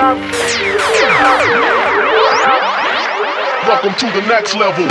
Welcome to the next level.